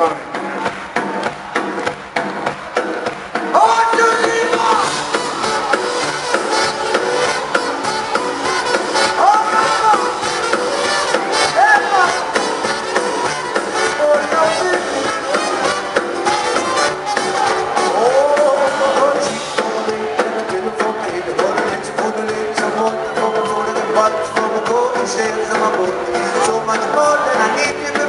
So much more than I need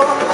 Oh.